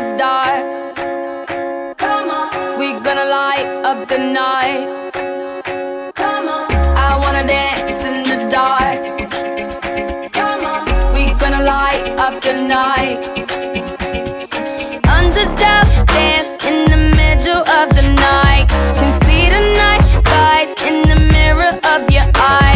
gonna die. Come on, we gonna light up the night. Come on, I wanna dance in the dark. Come on, we gonna light up the night. Underdogs dance in the middle of the night. Can see the night skies in the mirror of your eyes.